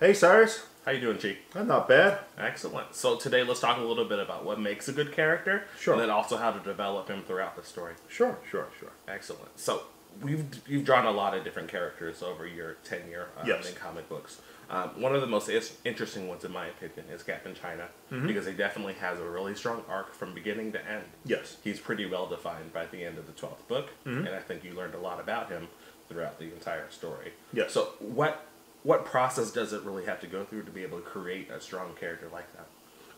Hey, Cyrus. How you doing, Chi? I'm not bad. Excellent. So today, let's talk a little bit about what makes a good character, Sure. and then also how to develop him throughout the story. Sure, sure, sure. Excellent. So we've you've drawn a lot of different characters over your tenure um, Yes. in comic books. Um, one of the most is- interesting ones, in my opinion, is Captain China because he definitely has a really strong arc from beginning to end. Yes. He's pretty well defined by the end of the twelfth book, and I think you learned a lot about him throughout the entire story. Yes. So what what process does it really have to go through to be able to create a strong character like that?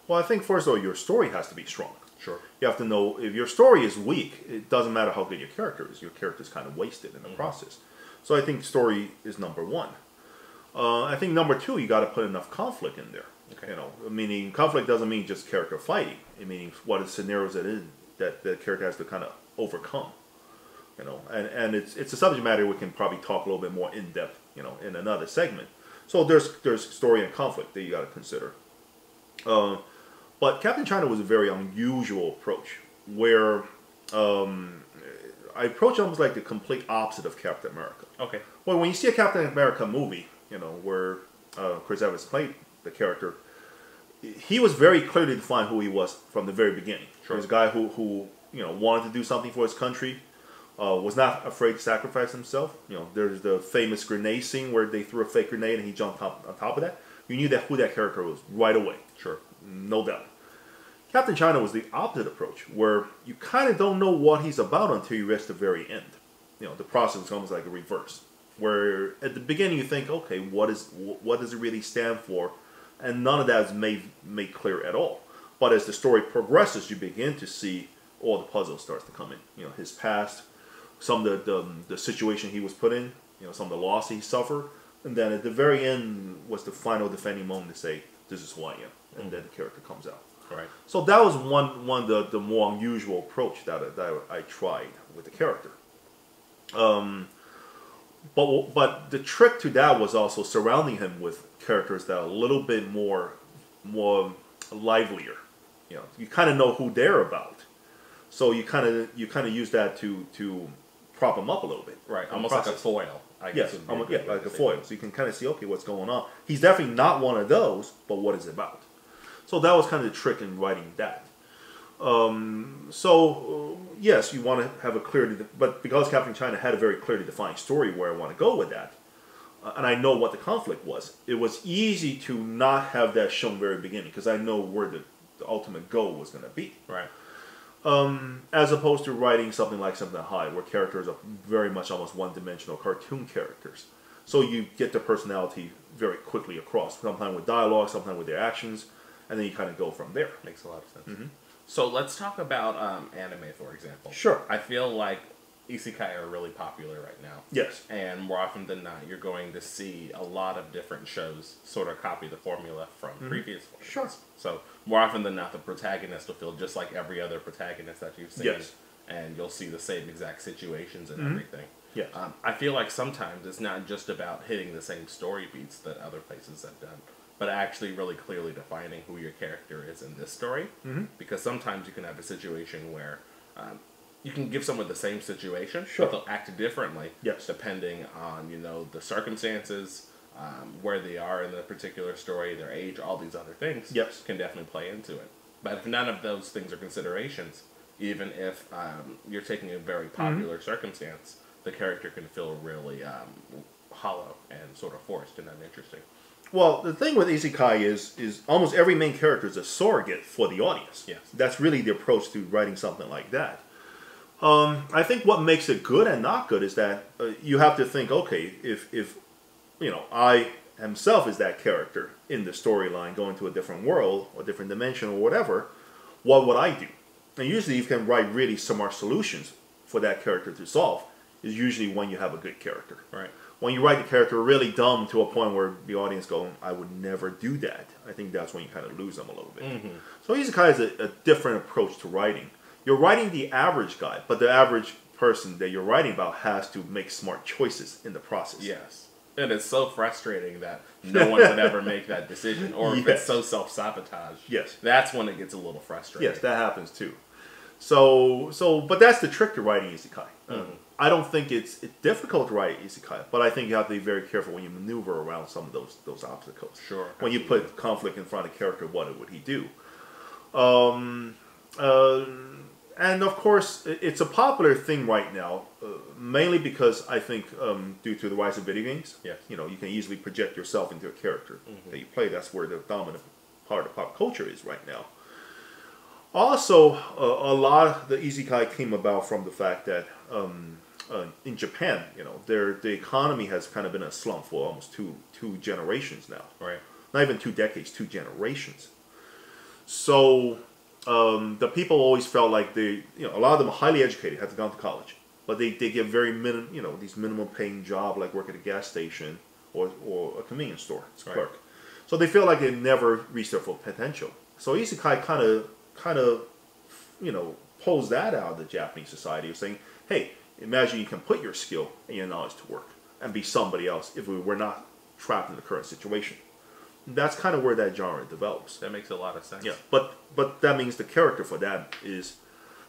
Well, I think first of all, your story has to be strong. Sure. You have to know if your story is weak, it doesn't matter how good your character is. Your character is kind of wasted in the process. So I think story is number one. Uh, I think number two, you got to put enough conflict in there. Okay. You know, meaning conflict doesn't mean just character fighting. It means what scenarios that is that the character has to kind of overcome. You know, and and it's it's a subject matter we can probably talk a little bit more in depth. You know, in another segment. So there's there's story and conflict that you got to consider. Uh, but Captain China was a very unusual approach, where um, I approach almost like the complete opposite of Captain America. Okay. Well, when you see a Captain America movie, you know, where uh, Chris Evans played the character, he was very clearly defined who he was from the very beginning. Sure. He was a guy who, who you know, wanted to do something for his country, uh, was not afraid to sacrifice himself. You know, there's the famous grenade scene where they threw a fake grenade and he jumped up on top of that. You knew that who that character was right away. Sure. No doubt. Captain China was the opposite approach, where you kind of don't know what he's about until you reach the very end. You know, the process is almost like a reverse, where at the beginning you think, okay, what is what does it really stand for, and none of that is made made clear at all. But as the story progresses, you begin to see all the puzzles starts to come in. You know, his past, some of the the, the situation he was put in, you know, some of the loss he suffered, and then at the very end was the final defending moment to say, "This is who I am," and then the character comes out. Right. So that was one one of the, the more unusual approach that, I- that I tried with the character. Um, but but the trick to that was also surrounding him with characters that are a little bit more more livelier. You know, you kind of know who they're about, so you kind of you kind of use that to to prop them up a little bit. Right. Almost like a foil. I Yes, guess. almost, yeah, like a foil. So you can kind of see, okay, what's going on. He's definitely not one of those, but what is it about? So that was kind of the trick in writing that. Um, so uh, yes, you want to have a clearly, but because Captain China had a very clearly defined story where I want to go with that, uh, and I know what the conflict was, it was easy to not have that shown very beginning because I know where the, the ultimate goal was going to be Right. As opposed to writing something like something high where characters are very much almost one-dimensional cartoon characters so you get the personality very quickly across sometimes with dialogue sometimes with their actions and then you kind of go from there Makes a lot of sense. So let's talk about um, anime, for example. Sure. I feel like isekai are really popular right now. yes And more often than not, you're going to see a lot of different shows sort of copy the formula from previous ones. Mm-hmm. Sure. So more often than not, the protagonist will feel just like every other protagonist that you've seen. Yes. And you'll see the same exact situations and everything. Yes. Um, I feel like sometimes it's not just about hitting the same story beats that other places have done, but actually really clearly defining who your character is in this story. Mm-hmm. Because sometimes you can have a situation where um, you can give someone the same situation, Sure. but they'll act differently Yes. depending on you know the circumstances, um, where they are in the particular story, their age, all these other things. Yes. can definitely play into it. But if none of those things are considerations, even if um, you're taking a very popular circumstance, the character can feel really um, hollow and sort of forced and uninteresting. well the thing with isekai is is almost every main character is a surrogate for the audience Yes. that's really the approach to writing something like that um, I think what makes it good and not good is that uh, you have to think, okay, if if you know I himself is that character in the storyline going to a different world or different dimension or whatever, what would I do? And usually you can write really smart solutions for that character to solve. Is usually when you have a good character. Right. When you write the character really dumb to a point where the audience go, I would never do that. I think that's when you kind of lose them a little bit. So isekai is a, a different approach to writing. You're writing the average guy, but the average person that you're writing about has to make smart choices in the process. Yes. And it's so frustrating that no one would ever make that decision, or if it's so self sabotage. Yes. That's when it gets a little frustrating. Yes, that happens too. So, so, but that's the trick to writing isekai. Uh, I don't think it's, it's difficult to write isekai, but I think you have to be very careful when you maneuver around some of those those obstacles. Sure, When you put conflict in front of the character, what would he do? Um, uh, and of course, it's a popular thing right now, uh, mainly because I think um, due to the rise of video games, Yes. you know, you can easily project yourself into a character that you play. That's where the dominant part of pop culture is right now. Also, uh, a lot of the isekai came about from the fact that um, uh, in Japan, you know, their the economy has kind of been a slump for almost two two generations now Right. not even two decades, two generations. So um, the people always felt like they, you know, a lot of them are highly educated, have to gone to college, but they, they get very minim, you know, these minimum paying job like work at a gas station or, or a convenience store Right. clerk. So they feel like they never reach their full potential. So Isekai kind of, kind of, you know, pulls that out of the Japanese society of saying, hey, imagine you can put your skill and your knowledge to work and be somebody else if we were not trapped in the current situation. That's kind of where that genre develops. That makes a lot of sense. Yeah, but but that means the character for that is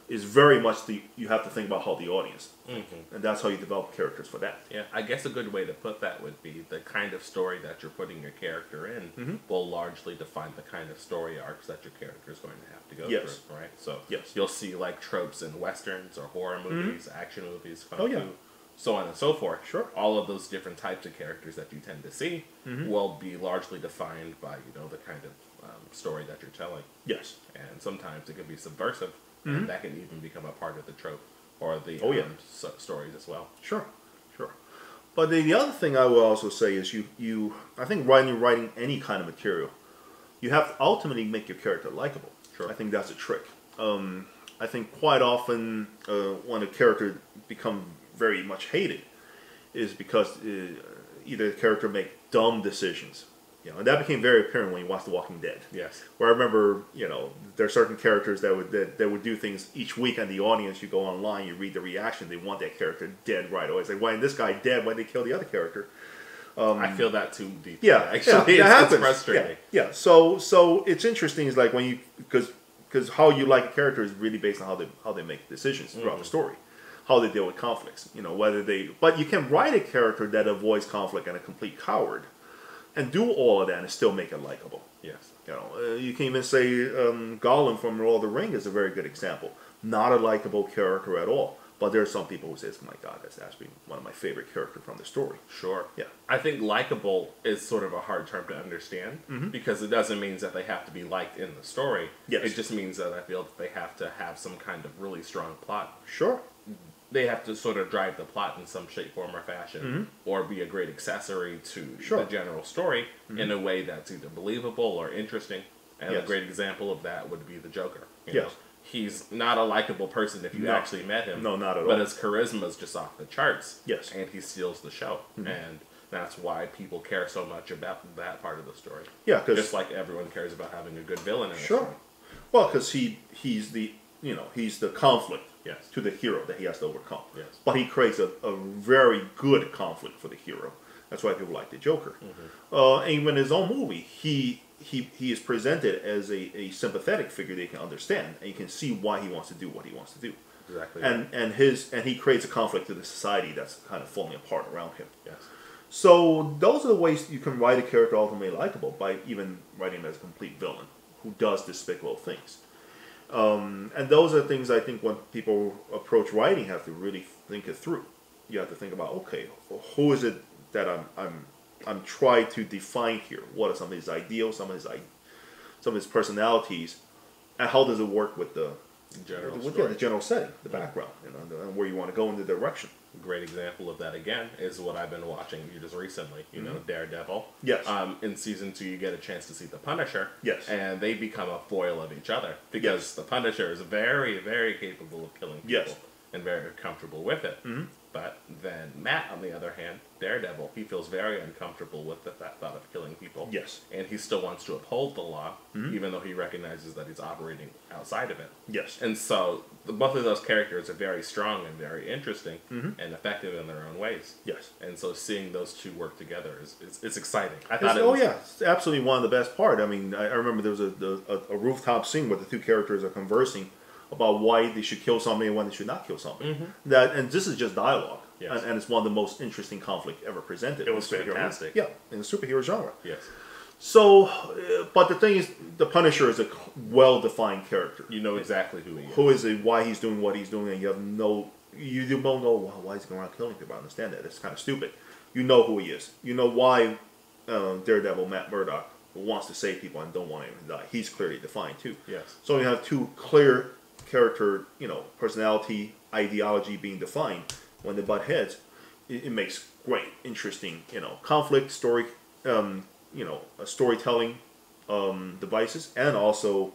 is very much the you have to think about how the audience, Mhm. and that's how you develop characters for that. Yeah, I guess a good way to put that would be the kind of story that you're putting your character in Mhm. will largely define the kind of story arcs that your character is going to have to go Yes. through, right? So Yes. you'll see like tropes in westerns or horror movies, action movies, kung Oh, yeah. fu, so on and so forth. Sure. All of those different types of characters that you tend to see Mhm. will be largely defined by you know the kind of um, story that you're telling, Yes. and sometimes it can be subversive, Mhm. and that can even become a part of the trope or the Oh, yeah. um, so- stories as well. Sure, sure. But the, the other thing I will also say is you, you I think when you're writing any kind of material, you have to ultimately make your character likable. Sure. I think that's a trick. Um, I think quite often uh, when a character become very much hated is because uh, either the character make dumb decisions. You know, and that became very apparent when you watched The Walking Dead Yes. where I remember, you know, there are certain characters that would that, that would do things each week, and the audience, you go online, you read the reaction, they want that character dead right away. It's like, why is this guy dead? Why did they kill the other character? I feel that too deeply. Um, Yeah, actually, yeah, it's, that it's happens. frustrating. Yeah, yeah. So so it's interesting. Is like when you because because how you like a character is really based on how they how they make decisions throughout the Mhm. story, how they deal with conflicts. You know, whether they but you can write a character that avoids conflict and a complete coward, and do all of that and still make it likable. Yes. You know, uh, you can even say um, Gollum from Lord of the Ring is a very good example. Not a likable character at all, but there are some people who say, "My God, that's actually one of my favorite characters from the story." Sure. Yeah. I think likable is sort of a hard term to understand Mhm. because it doesn't mean that they have to be liked in the story. Yes. It just means that I feel that they have to have some kind of really strong plot. Sure. They have to sort of drive the plot in some shape, form, or fashion, or be a great accessory to Mm-hmm. Sure. Mm-hmm. the general story in a way that's either believable or interesting. And a great example of that would be the Joker. you Yes. know. He's not a likable person if you No. actually met him. No, not at But all. his charisma is just off the charts. Yes. And he steals the show. And that's why people care so much about that part of the story. Yeah, because Just like everyone cares about having a good villain in a Sure. well, because he he's the you know he's the conflict Yes. to the hero that he has to overcome. Yes. But he creates a, a very good conflict for the hero. That's why people like the Joker. Mm-hmm. Uh, and even in his own movie, he he he is presented as a, a sympathetic figure they can understand, and you can see why he wants to do what he wants to do. Exactly. And and his and he creates a conflict to the society that's kind of falling apart around him. yes. So those are the ways you can write a character ultimately likable by even writing him as a complete villain who does despicable things. Um, and those are things I think when people approach writing have to really think it through. You have to think about okay, who is it that I'm I'm I'm trying to define here? What are some of his ideals, some of his i- some of his personalities, and how does it work with the General with, yeah, story. the general setting, the background, you know, and where you want to go in the direction. Great example of that again is what I've been watching just recently. You know, Daredevil. Mm-hmm. Yes. Um, in season two, you get a chance to see the Punisher. Yes. And they become a foil of each other because Yes. the Punisher is very, very capable of killing people Yes. and very comfortable with it. Mhm. But then Matt, on the other hand, Daredevil, he feels very uncomfortable with the that thought of killing people. Yes. And he still wants to uphold the law, Mhm. even though he recognizes that he's operating outside of it. Yes. And so the, both of those characters are very strong and very interesting Mhm. and effective in their own ways. Yes. And so seeing those two work together is it's, it's exciting. I It's- thought it oh was, yeah, it's absolutely one of the best part. I mean, I, I remember there was a, a, a rooftop scene where the two characters are conversing about why they should kill somebody and when they should not kill somebody. That and this is just dialogue, Yes. and, and it's one of the most interesting conflict ever presented. It in was superhero movie. fantastic. Yeah, in the superhero genre. Yes. So, uh, but the thing is, the Punisher is a well-defined character. You know exactly who he is. Who is he? Why he's doing what he's doing, and you have no, you, don't know why, he's going around killing people. I understand that. It's kind of stupid. You know who he is. You know why uh, Daredevil Matt Murdock wants to save people and don't want anyone to die. He's clearly defined too. Yes. So you have two clear character, you know, personality, ideology being defined. When they butt heads, it, it makes great, interesting, you know, conflict, story, um, you know, uh, storytelling um, devices, and also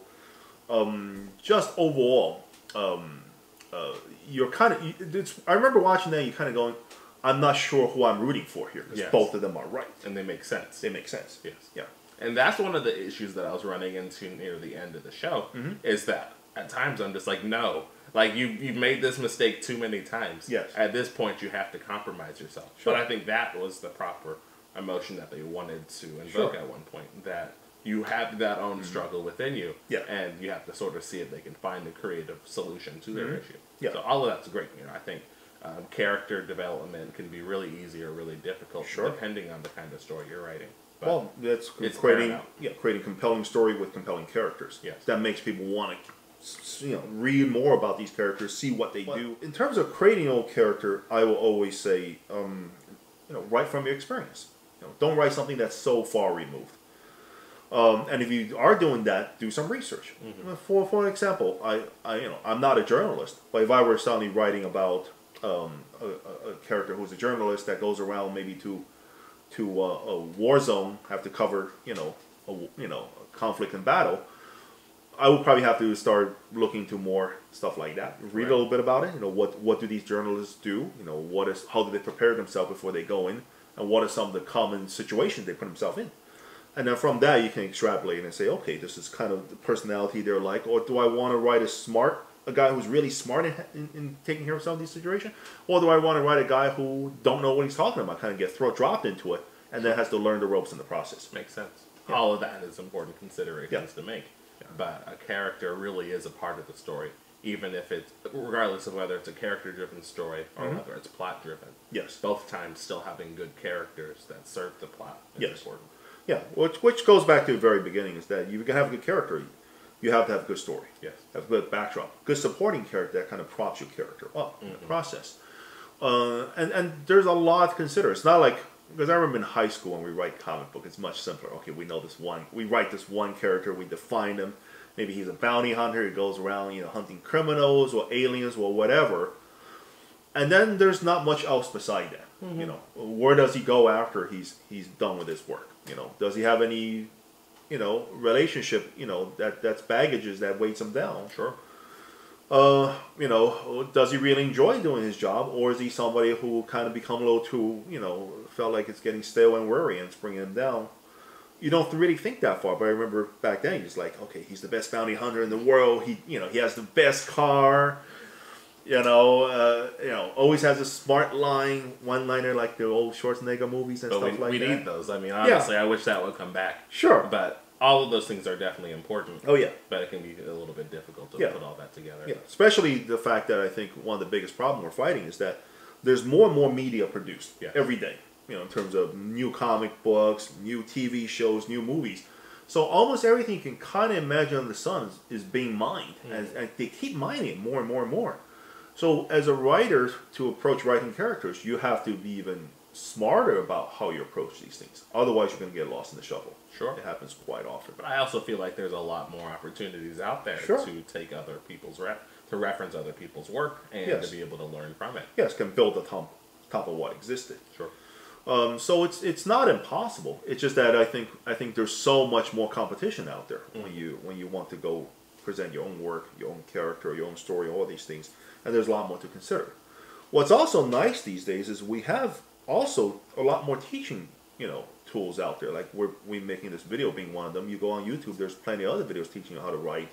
um, just overall, um, uh, you're kind of. It's, I remember watching that. you're kind of going, I'm not sure who I'm rooting for here because Yes. both of them are right. And they make sense. They make sense. Yes. Yeah. And that's one of the issues that I was running into near the end of the show Mm-hmm. is that at times I'm just like, no, like you you've made this mistake too many times. Yes. At this point, you have to compromise yourself. Sure. But I think that was the proper emotion that they wanted to invoke Sure. Mm-hmm. at one point. That you have that own struggle within you, Yeah. and you have to sort of see if they can find a creative solution to their issue. Mm-hmm. Yeah. So all of that's great. You know, I think. Um, character development can be really easy or really difficult Sure. depending on the kind of story you're writing. But Well, that's it's creating yeah, creating compelling story with compelling characters. Yes. That makes people want to you know read more about these characters, see what they do. In terms of creating a character, I will always say, um, you know, write from your experience. You know, don't write something that's so far removed. Um, and if you are doing that, do some research. For for example, I, I you know I'm not a journalist, but if I were suddenly writing about um, a, a, character who's a journalist that goes around maybe to to uh, a war zone, have to cover you know a, you know a conflict and battle, I would probably have to start looking to more stuff like that. Read Right. a little bit about it. You know what what do these journalists do? You know what is how do they prepare themselves before they go in, and what are some of the common situations they put themselves in. And then from that you can extrapolate and say, okay, this is kind of the personality they're like, or do I want to write a smart, a guy who's really smart in, in, in taking care of some of these situations, or do I want to write a guy who don't know what he's talking about, kind of get throw dropped into it, and then has to learn the ropes in the process. Makes sense. Yeah. All of that is important considerations Yeah. to make. But a character really is a part of the story, even if it's, regardless of whether it's a character driven story or Mhm. whether it's plot driven. Yes. Both times, still having good characters that serve the plot is Yes. important. Yeah, which which goes back to the very beginning is that you can have a good character, you have to have a good story, Yes. have a good backdrop, good supporting character that kind of props your character up in the process. Uh, and and there's a lot to consider. It's not like because I remember in high school when we write comic book, it's much simpler. Okay, we know this one, we write this one character, we define him. Maybe he's a bounty hunter. He goes around, you know, hunting criminals or aliens or whatever. And then there's not much else beside that. You mm-hmm. know, where does he go after he's he's done with his work? You know, does he have any, you know, relationship? You know, that that's baggages that weights him down. Sure. Uh, you know, does he really enjoy doing his job, or is he somebody who kind of become a little too, you know, felt like it's getting stale and weary and it's bringing him down? You don't really think that far, but I remember back then, he's like, okay, he's the best bounty hunter in the world. He, you know, he has the best car. You know, uh, you know, always has a smart line, one-liner like the old Schwarzenegger movies and But we, stuff like we that. need those. I mean, honestly, I wish that would come back. Sure. But all of those things are definitely important. Oh yeah. But it can be a little bit difficult to Yeah. put all that together. Yeah, especially the fact that I think one of the biggest problems we're fighting is that there's more and more media produced every day. You know, in terms of new comic books, new TV shows, new movies. So almost everything you can kind of imagine under the sun is, is being mined, hmm. and, and they keep mining it more and more and more. So as a writer, to approach writing characters, you have to be even smarter about how you approach these things. Otherwise, you're going to get lost in the shuffle. Sure. It happens quite often. But I also feel like there's a lot more opportunities out there Sure. to take other people's ref to reference other people's work and Yes. to be able to learn from it. Yes, can build the top, top of what existed. Sure. Um, so it's it's not impossible. It's just that I think I think there's so much more competition out there when you when you want to go present your own work, your own character, your own story, all these things, and there's a lot more to consider. What's also nice these days is we have also a lot more teaching, you know, tools out there. Like we're we making this video being one of them. You go on YouTube, there's plenty of other videos teaching you how to write,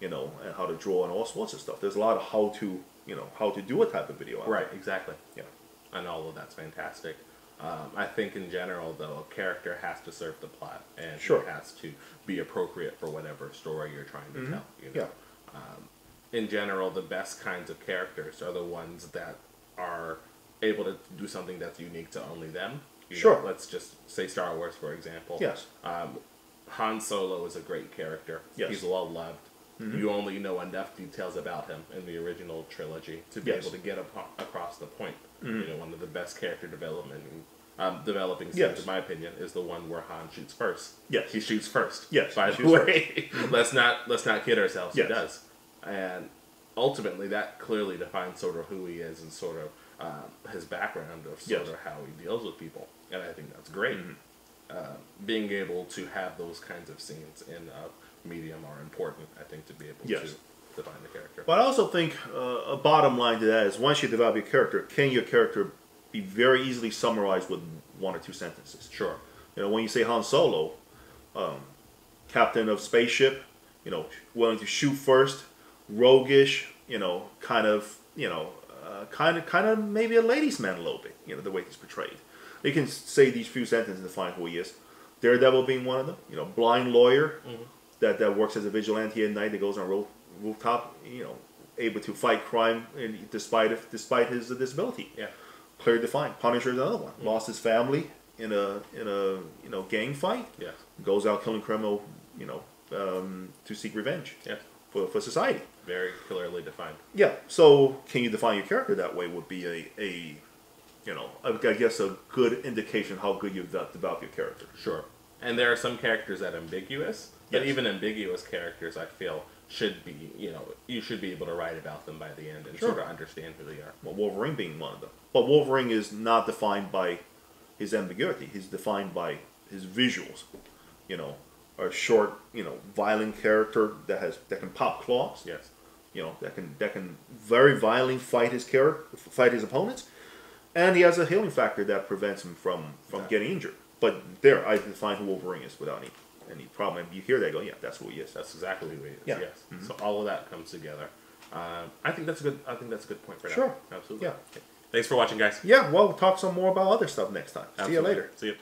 you know, and how to draw and all sorts of stuff. There's a lot of how to, you know, how to do a type of video. Out Right, exactly. Yeah. And all of that's fantastic. Um, I think in general, though, a character has to serve the plot and Sure. it has to be appropriate for whatever story you're trying to Mhm. tell. You know? Yeah. Um, in general, the best kinds of characters are the ones that are able to do something that's unique to only them. You know, Sure. let's just say Star Wars, for example. Yes. Um, Han Solo is a great character. Yes. Mm-hmm. He's well loved. You only know enough details about him in the original trilogy to be Yes. Mm-hmm. able to get apo- across the point. You know, one of the best character development, um, developing scenes, Yes. in my opinion, is the one where Han shoots first. Yes. he shoots first. Yes, by the way, let's not let's not kid ourselves. Yes. He does, and ultimately that clearly defines sort of who he is and sort of um, his background of sort Yes. of how he deals with people, and I think that's great. Mm-hmm. Uh, being able to have those kinds of scenes in a medium are important. I think to be able Yes. to define the character. But I also think uh, a bottom line to that is once you develop your character, can your character be very easily summarized with one or two sentences? Sure. You know, when you say Han Solo, um, captain of spaceship, you know, willing to shoot first, roguish, you know, kind of, you know, kind of, kind of maybe a ladies' man a little bit. You know, the way he's portrayed. They can say these few sentences to define who he is. Daredevil being one of them. You know, blind lawyer mm-hmm. that that works as a vigilante at night that goes on roof, rooftop. You know, able to fight crime in, despite despite his disability Yeah. clear defined. Punisher is another one. Mm-hmm. Lost his family in a in a you know gang fight. Yeah. Goes out killing criminal, you know, um, to seek revenge Yeah. for for society. Very clearly defined. Yeah. So can you define your character that way? Would be a a you know I I guess a good indication how good you've developed your character. Sure. And there are some characters that are ambiguous, but Yes. even ambiguous characters, I feel, should be, you know, you should be able to write about them by the end and Sure. sort of understand who they are. Well, Wolverine being one of them. But Wolverine is not defined by his ambiguity. He's defined by his visuals. You know, a short, you know, violent character that has that can pop claws. Yes. You know, that can that can very violently fight his character, fight his opponents, and he has a healing factor that prevents him from from getting injured. But there, I define who Wolverine is without any any problem. You hear that, go, yeah, that's who he is. That's exactly who he is. Yeah. Mm-hmm. So all of that comes together. Um, I think that's a good. I think that's a good point for now. Sure. Absolutely. Yeah. Okay. Thanks for watching, guys. Yeah, well, we'll talk some more about other stuff next time. See you later. See you.